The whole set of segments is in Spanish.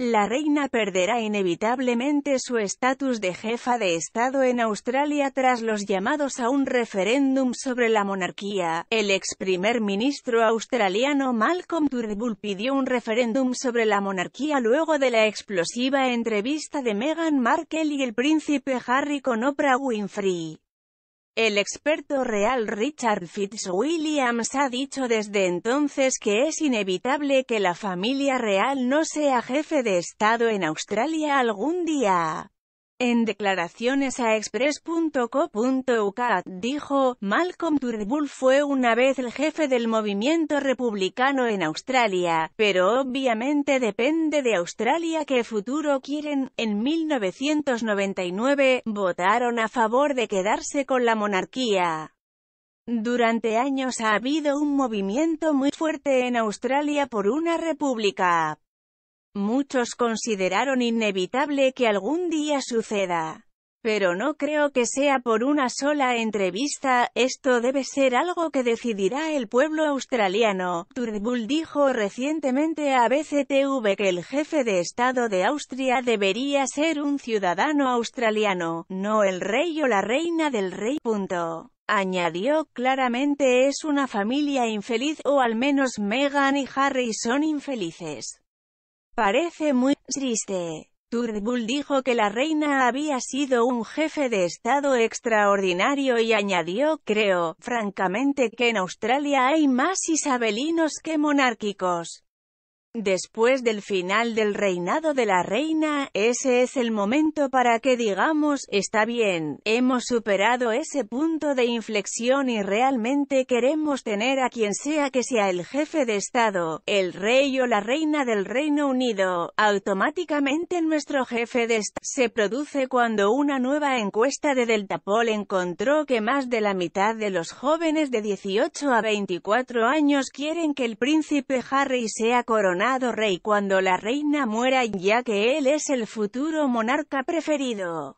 La reina perderá inevitablemente su estatus de jefa de Estado en Australia tras los llamados a un referéndum sobre la monarquía. El ex primer ministro australiano Malcolm Turnbull pidió un referéndum sobre la monarquía luego de la explosiva entrevista de Meghan Markle y el príncipe Harry con Oprah Winfrey. El experto real Richard Fitzwilliams ha dicho desde entonces que es inevitable que la familia real no sea jefe de Estado en Australia algún día. En declaraciones a express.co.uk, dijo, Malcolm Turnbull fue una vez el jefe del movimiento republicano en Australia, pero obviamente depende de Australia qué futuro quieren. En 1999, votaron a favor de quedarse con la monarquía. Durante años ha habido un movimiento muy fuerte en Australia por una república. Muchos consideraron inevitable que algún día suceda. Pero no creo que sea por una sola entrevista, esto debe ser algo que decidirá el pueblo australiano. Turnbull dijo recientemente a BCTV que el jefe de Estado de Austria debería ser un ciudadano australiano, no el rey o la reina del rey. Añadió, claramente es una familia infeliz o al menos Meghan y Harry son infelices. Parece muy triste. Turnbull dijo que la reina había sido un jefe de Estado extraordinario y añadió, creo, francamente, que en Australia hay más isabelinos que monárquicos. Después del final del reinado de la reina, ese es el momento para que digamos, está bien, hemos superado ese punto de inflexión y realmente queremos tener a quien sea que sea el jefe de Estado, el rey o la reina del Reino Unido, automáticamente nuestro jefe de Estado. Se produce cuando una nueva encuesta de Delta Poll encontró que más de la mitad de los jóvenes de 18 a 24 años quieren que el príncipe Harry sea rey cuando la reina muera ya que él es el futuro monarca preferido.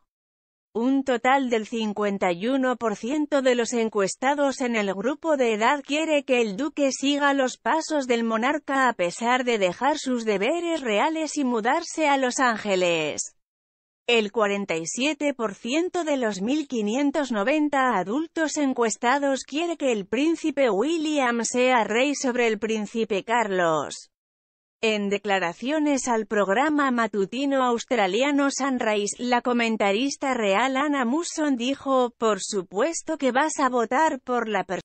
Un total del 51% de los encuestados en el grupo de edad quiere que el duque siga los pasos del monarca a pesar de dejar sus deberes reales y mudarse a Los Ángeles. El 47% de los 1.590 adultos encuestados quiere que el príncipe William sea rey sobre el príncipe Carlos. En declaraciones al programa matutino australiano Sunrise, la comentarista real Anna Musson dijo, por supuesto que vas a votar por la persona